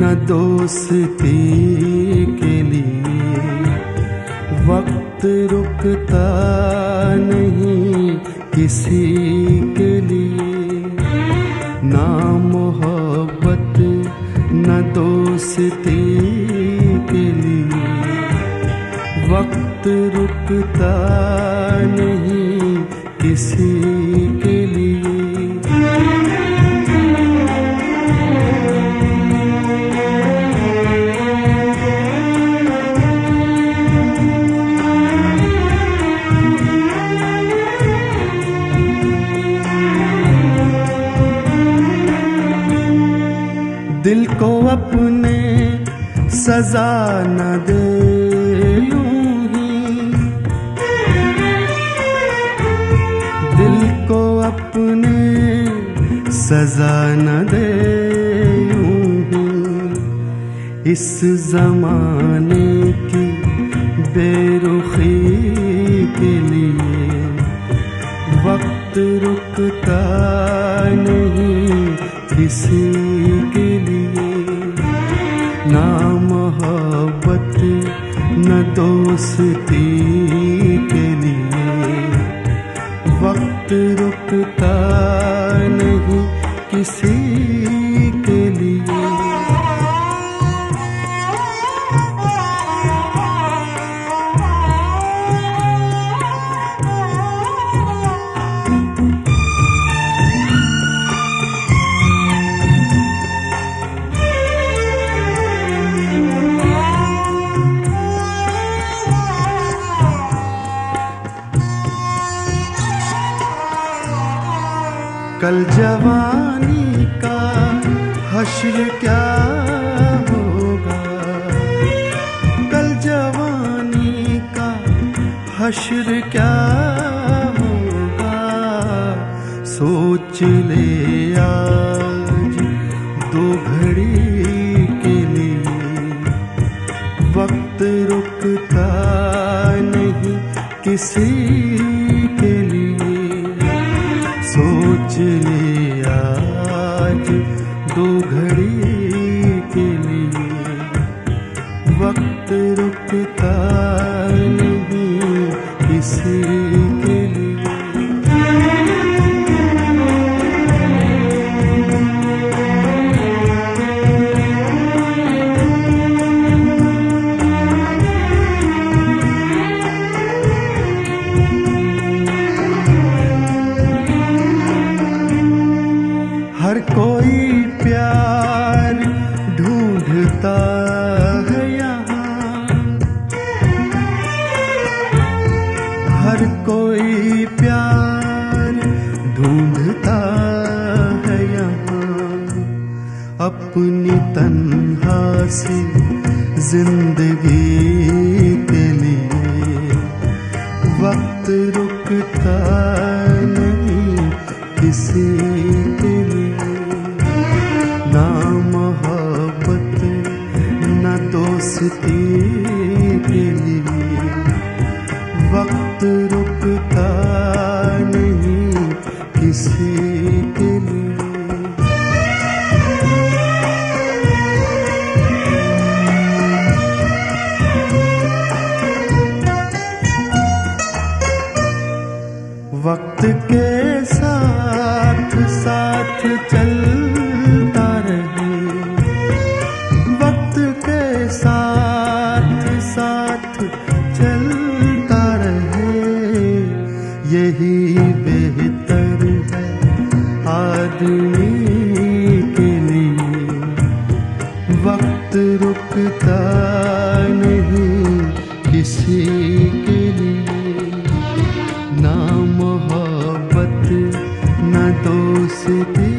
ना दोस्ती के लिए वक्त रुकता नहीं किसी के लिए। ना मोहब्बत, न दोस्ती के लिए वक्त रुकता नहीं किसी के दिल को अपने सजा न दे दिल को अपने सजा न दे इस जमाने की बेरुखी के लिए वक्त रुकता नहीं। किसी के लिए ना मोहब्बत न दोस्ती के लिए। वक्त रुकता नहीं किसी कल जवानी का हश्र क्या होगा? कल जवानी का हश्र क्या होगा? सोच ले आज हर कोई प्यार ढूंढता है यहाँ। हर कोई प्यार ढूंढता है यहाँ। अपनी तन्हा सी ज़िंदगी के लिए वक्त रुकता नहीं किसी वक्त रुकता किसी के वक्त के साथ साथ चलता रहे। वक्त के साथ साथ चलता के वक्त रुकता नहीं किसी के लिए। ना न दोस्ती